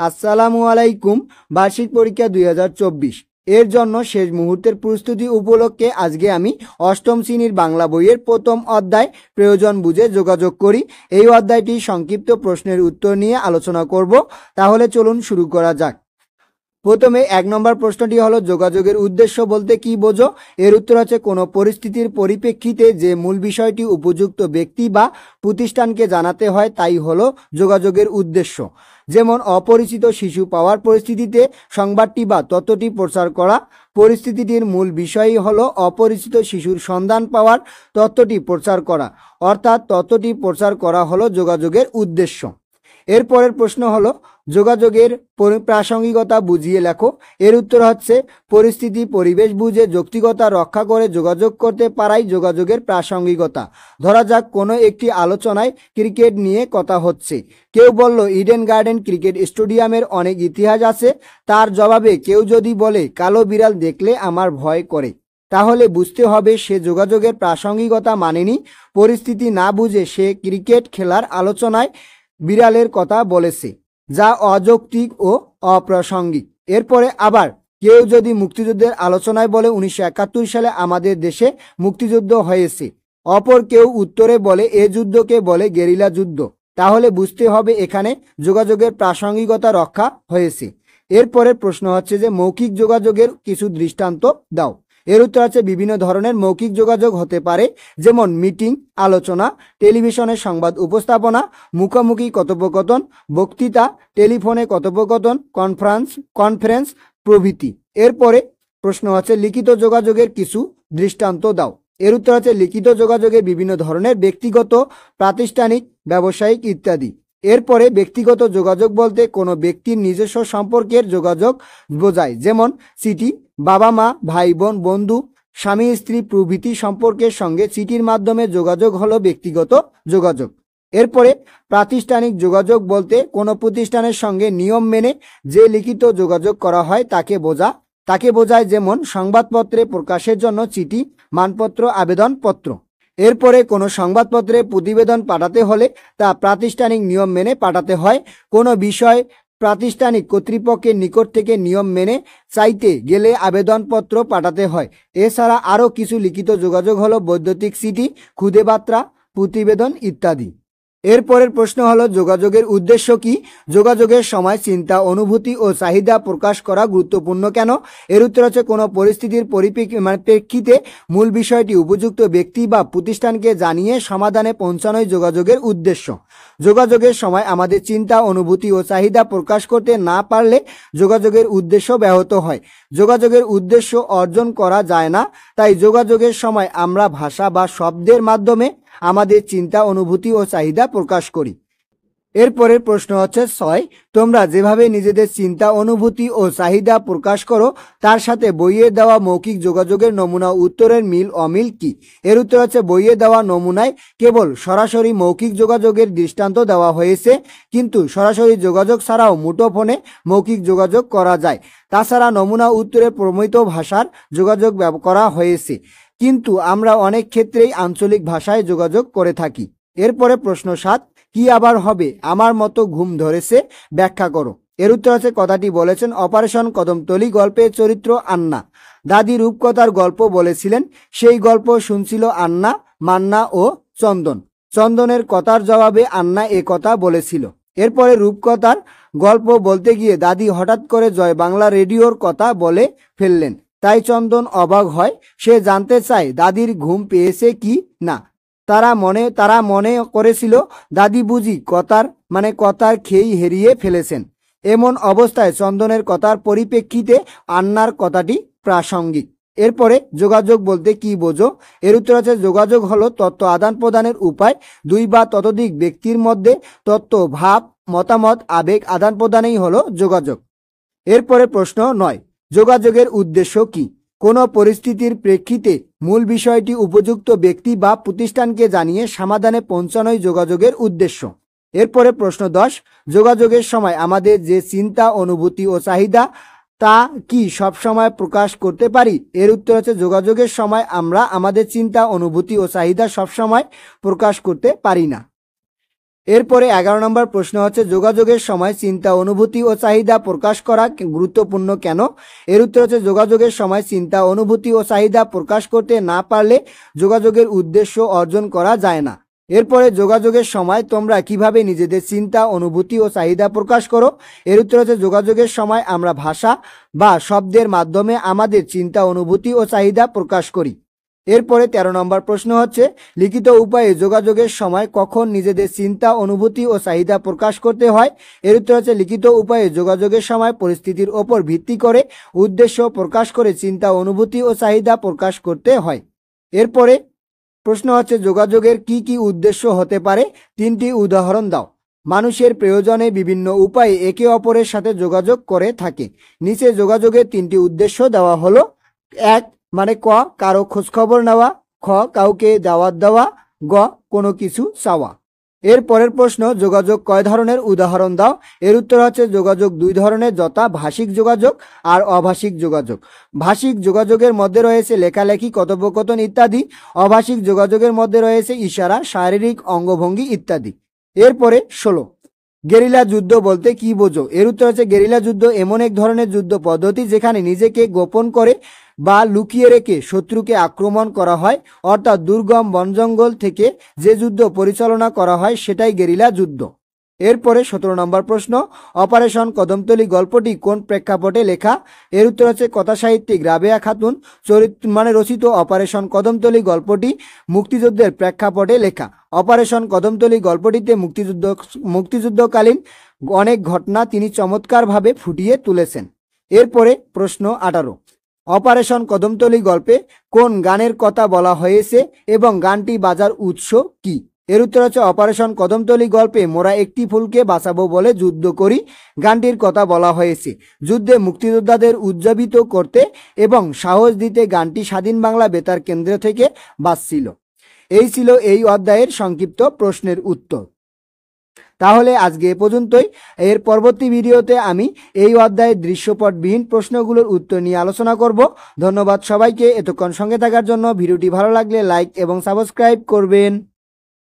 আসসালামু আলাইকুম, বার্ষিক পরীক্ষা দুই হাজার চব্বিশ। এর জন্য শেষ মুহূর্তের প্রস্তুতি উপলক্ষে আজকে আমি অষ্টম শ্রেণির বাংলা বইয়ের প্রথম অধ্যায় প্রয়োজন বুঝে যোগাযোগ করি। এই অধ্যায়টি সংক্ষিপ্ত প্রশ্নের উত্তর নিয়ে আলোচনা করব। তাহলে চলুন শুরু করা যাক। প্রথমে এক নম্বর প্রশ্নটি হলো, যোগাযোগের উদ্দেশ্য বলতে কি বোঝো? এর উত্তর হচ্ছে, কোনো পরিস্থিতির পরিপ্রেক্ষিতে যে মূল বিষয়টি উপযুক্ত ব্যক্তি বা প্রতিষ্ঠানকে জানাতে হয়, তাই হলো যোগাযোগের উদ্দেশ্য। যেমন, অপরিচিত শিশু পাওয়ার পরিস্থিতিতে সংবাদটি বা তথ্যটি প্রচার করা। পরিস্থিতিটির মূল বিষয়ই হলো, অপরিচিত শিশুর সন্ধান পাওয়ার তথ্যটি প্রচার করা। অর্থাৎ, তথ্যটি প্রচার করা হলো যোগাযোগের উদ্দেশ্য। এরপরের প্রশ্ন হলো, যোগাযোগের প্রাসঙ্গিকতা বুঝিয়ে লেখো। এর উত্তর হচ্ছে, পরিস্থিতি, পরিবেশ বুঝে যৌক্তিকতা রক্ষা করে যোগাযোগ করতে পারাই যোগাযোগের প্রাসঙ্গিকতা। ধরা যাক কোনো একটি আলোচনায় ক্রিকেট নিয়ে কথা হচ্ছে। কেউ বলল, ইডেন গার্ডেন ক্রিকেট স্টেডিয়ামের অনেক ইতিহাস আছে। তার জবাবে, কেউ যদি বলে, কালো বিড়াল দেখলে আমার ভয় করে। তাহলে বুঝতে হবে, সে যোগাযোগের প্রাসঙ্গিকতা মানেনি। পরিস্থিতি না বুঝে সে ক্রিকেট খেলার আলোচনায় বিড়ালের কথা বলেছে, যা অযৌক্তিক ও অপ্রাসঙ্গিক। এরপরে আবার, কেউ যদি মুক্তিযুদ্ধের আলোচনায় বলে উনিশশো একাত্তর সালে আমাদের দেশে মুক্তিযুদ্ধ হয়েছে, অপর কেউ উত্তরে বলে এ যুদ্ধকে বলে গেরিলা যুদ্ধ, তাহলে বুঝতে হবে এখানে যোগাযোগের প্রাসঙ্গিকতা রক্ষা হয়েছে। এরপরে প্রশ্ন হচ্ছে যে মৌখিক যোগাযোগের কিছু দৃষ্টান্ত দাও। এর উত্তর আছে বিভিন্ন ধরনের মৌখিক যোগাযোগ হতে পারে, যেমন মিটিং, আলোচনা, টেলিভিশনে সংবাদ উপস্থাপনা, মুখোমুখি কথোপকথন, বক্তৃতা, টেলিফোনে কথোপকথন, কনফারেন্স কনফারেন্স, প্রভৃতি। এরপরে প্রশ্ন আছে, লিখিত যোগাযোগের কিছু দৃষ্টান্ত দাও। এর উত্তর আছে, লিখিত যোগাযোগের বিভিন্ন ধরনের ব্যক্তিগত, প্রাতিষ্ঠানিক, ব্যবসায়িক ইত্যাদি। এরপরে ব্যক্তিগত যোগাযোগ বলতে কোনো ব্যক্তির নিজস্ব সম্পর্কের যোগাযোগ বোঝায়। যেমন চিঠি, বাবা মা, ভাই বোন, বন্ধু, স্বামী, স্ত্রী প্রভৃতি সম্পর্কের সঙ্গে চিঠির মাধ্যমে যোগাযোগ হলো ব্যক্তিগত যোগাযোগ। এরপরে প্রাতিষ্ঠানিক যোগাযোগ বলতে কোনো প্রতিষ্ঠানের সঙ্গে নিয়ম মেনে যে লিখিত যোগাযোগ করা হয় তাকে বোঝা। তাকে বোঝায় যেমন সংবাদপত্রে প্রকাশের জন্য চিঠি, মানপত্র, আবেদনপত্র। এরপরে কোনো সংবাদপত্রে প্রতিবেদন পাঠাতে হলে তা প্রাতিষ্ঠানিক নিয়ম মেনে পাঠাতে হয়। কোনো বিষয় প্রাতিষ্ঠানিক কর্তৃপক্ষের নিকট থেকে নিয়ম মেনে চাইতে গেলে আবেদনপত্র পাঠাতে হয়। এছাড়া আরও কিছু লিখিত যোগাযোগ হলো বৈদ্যুতিক সিটি ক্ষুদে প্রতিবেদন ইত্যাদি। এরপরের প্রশ্ন হলো, যোগাযোগের উদ্দেশ্য কি? যোগাযোগের সময় চিন্তা, অনুভূতি ও চাহিদা প্রকাশ করা গুরুত্বপূর্ণ কেন? এর উত্তর হচ্ছে, কোনো পরিস্থিতির পরিপ্রেক্ষি মানে মূল বিষয়টি উপযুক্ত ব্যক্তি বা প্রতিষ্ঠানকে জানিয়ে সমাধানে পৌঁছানোই যোগাযোগের উদ্দেশ্য। যোগাযোগের সময় আমাদের চিন্তা, অনুভূতি ও চাহিদা প্রকাশ করতে না পারলে যোগাযোগের উদ্দেশ্য ব্যাহত হয়। যোগাযোগের উদ্দেশ্য অর্জন করা যায় না, তাই যোগাযোগের সময় আমরা ভাষা বা শব্দের মাধ্যমে আমাদের চিন্তা, অনুভূতি ও চাহিদা প্রকাশ করি। এরপরের প্রশ্ন হচ্ছে ছয়, তোমরা যেভাবে নিজেদের চিন্তা, অনুভূতি ও চাহিদা প্রকাশ করো, তার সাথে বইয়ে দেওয়া মৌখিক যোগাযোগের নমুনা, উত্তরের মিল, অমিল কি? এর উত্তর হচ্ছে বইয়ে দেওয়া নমুনায় কেবল সরাসরি মৌখিক যোগাযোগের দৃষ্টান্ত দেওয়া হয়েছে, কিন্তু সরাসরি যোগাযোগ ছাড়াও মুঠোফোনে মৌখিক যোগাযোগ করা যায়। তাছাড়া নমুনা, উত্তরে প্রমিত ভাষার যোগাযোগ করা হয়েছে। কিন্তু আমরা অনেক ক্ষেত্রেই আঞ্চলিক ভাষায় যোগাযোগ করে থাকি। এরপরে প্রশ্ন সাত, কি আবার হবে? আমার মতো ঘুম ধরেছে, ব্যাখ্যা করো। এর উত্তর আছে, কথাটি বলেছেন অপারেশন কদমতলি গল্পের চরিত্র আন্না। দাদি রূপকথার গল্প বলেছিলেন, সেই গল্প শুনছিল আন্না, মান্না ও চন্দন। চন্দনের কথার জবাবে আন্না এ কথা বলেছিল। এরপরে রূপকথার গল্প বলতে গিয়ে দাদি হঠাৎ করে জয় বাংলা রেডিওর কথা বলে ফেললেন। তাই চন্দন অবাক হয়। সে জানতে চায়, দাদির ঘুম পেয়েছে কি না? তারা মনে তারা মনে করেছিল, দাদি বুঝি কথার মানে কথার খেয়েই হেরিয়ে ফেলেছেন। এমন অবস্থায় চন্দনের কথার পরিপ্রেক্ষিতে আন্নার কথাটি প্রাসঙ্গিক। এরপরে যোগাযোগ বলতে কি বোঝো? এর উত্তর আছে, যোগাযোগ হলো তত্ত্ব আদান প্রদানের উপায়। দুই বা ততোধিক ব্যক্তির মধ্যে তত্ত্ব, ভাব, মতামত, আবেগ আদান প্রদানেই হলো যোগাযোগ। এরপরে প্রশ্ন নয় যোগাযোগের উদ্দেশ্য কি? কোনো পরিস্থিতির প্রেক্ষিতে মূল বিষয়টি উপযুক্ত ব্যক্তি বা প্রতিষ্ঠানকে জানিয়ে সমাধানে পৌঁছানোই যোগাযোগের উদ্দেশ্য। এরপরে প্রশ্ন দশ, যোগাযোগের সময় আমাদের যে চিন্তা, অনুভূতি ও চাহিদা, তা কি সবসময় প্রকাশ করতে পারি? এর উত্তর হচ্ছে যোগাযোগের সময় আমরা আমাদের চিন্তা, অনুভূতি ও চাহিদা সবসময় প্রকাশ করতে পারি না। এরপরে এগারো নম্বর প্রশ্ন হচ্ছে, যোগাযোগের সময় চিন্তা, অনুভূতি ও চাহিদা প্রকাশ করা গুরুত্বপূর্ণ কেন? এর উত্তর হচ্ছে, যোগাযোগের সময় চিন্তা, অনুভূতি ও চাহিদা প্রকাশ করতে না পারলে যোগাযোগের উদ্দেশ্য অর্জন করা যায় না। এরপরে, যোগাযোগের সময় তোমরা কীভাবে নিজেদের চিন্তা, অনুভূতি ও চাহিদা প্রকাশ করো? এর উত্তর হচ্ছে, যোগাযোগের সময় আমরা ভাষা বা শব্দের মাধ্যমে আমাদের চিন্তা, অনুভূতি ও চাহিদা প্রকাশ করি। এরপরে ১৩ নম্বর প্রশ্ন হচ্ছে, লিখিত উপায়ে যোগাযোগের সময় কখন নিজেদের চিন্তা, অনুভূতি ও চাহিদা প্রকাশ করতে হয়? এর উত্তর হচ্ছে, লিখিত উপায়ে যোগাযোগের সময় পরিস্থিতির ওপর ভিত্তি করে উদ্দেশ্য প্রকাশ করে চিন্তা, অনুভূতি ও চাহিদা প্রকাশ করতে হয়। এরপরে প্রশ্ন হচ্ছে, যোগাযোগের কি কি উদ্দেশ্য হতে পারে? তিনটি উদাহরণ দাও। মানুষের প্রয়োজনে বিভিন্ন উপায়ে একে অপরের সাথে যোগাযোগ করে থাকে। নিচে যোগাযোগের তিনটি উদ্দেশ্য দেওয়া হলো। এক মানে ক, কারও খোঁজখবর নেওয়া, খ, কাউকে দাওয়াত দেওয়া, গ, কোনো কিছু চাওয়া। এর পরের প্রশ্ন, যোগাযোগ কয় ধরনের? উদাহরণ দাও। এর উত্তর হচ্ছে যোগাযোগ দুই ধরনের, যথা ভাষিক যোগাযোগ আর অভাষিক যোগাযোগ। ভাষিক যোগাযোগের মধ্যে রয়েছে লেখালেখি, কথোপকথন ইত্যাদি। অভাষিক যোগাযোগের মধ্যে রয়েছে ইশারা, শারীরিক অঙ্গভঙ্গি ইত্যাদি। এরপরে ষোলো। গেরিলা যুদ্ধ বলতে কি বোঝো? এর উত্তর হচ্ছে গেরিলা যুদ্ধ এমন এক ধরনের যুদ্ধ পদ্ধতি যেখানে নিজেকে গোপন করে বা লুকিয়ে রেখে শত্রুকে আক্রমণ করা হয়। অর্থাৎ দুর্গম বনজঙ্গল থেকে যে যুদ্ধ পরিচালনা করা হয়, সেটাই গেরিলা যুদ্ধ। এরপরে সতেরো নম্বর প্রশ্ন, অপারেশন কদমতলি গল্পটি কোন প্রেক্ষাপটে লেখা? এর উত্তর হচ্ছে কথা সাহিত্যিক রাবেয়া খাতুন চরিত্র মানে রচিত অপারেশন কদমতলি গল্পটি মুক্তিযুদ্ধের প্রেক্ষাপটে লেখা। অপারেশন কদমতলি গল্পটিতে মুক্তিযুদ্ধ, মুক্তিযুদ্ধকালীন অনেক ঘটনা তিনি চমৎকারভাবে ফুটিয়ে তুলেছেন। এরপরে প্রশ্ন আঠারো, অপারেশন কদমতলি গল্পে কোন গানের কথা বলা হয়েছে এবং গানটি বাজার উৎস কি? এর উত্তর হচ্ছে, অপারেশন কদমতলি গল্পে মোরা একটি ফুলকে বাঁচাবো বলে যুদ্ধ করি গানটির কথা বলা হয়েছে। যুদ্ধে মুক্তিযোদ্ধাদের উজ্জীবিত করতে এবং সাহস দিতে গানটি স্বাধীন বাংলা বেতার কেন্দ্র থেকে বাঁচছিল এই ছিল এই অধ্যায়ের সংক্ষিপ্ত প্রশ্নের উত্তর। তাহলে আজকে এ পর্যন্তই। এর পরবর্তী ভিডিওতে আমি এই অধ্যায়ের দৃশ্যপটবিহীন প্রশ্নগুলোর উত্তর নিয়ে আলোচনা করব। ধন্যবাদ সবাইকে। এতক্ষণ সঙ্গে থাকার জন্য ভিডিওটি ভালো লাগলে লাইক এবং সাবস্ক্রাইব করবেন।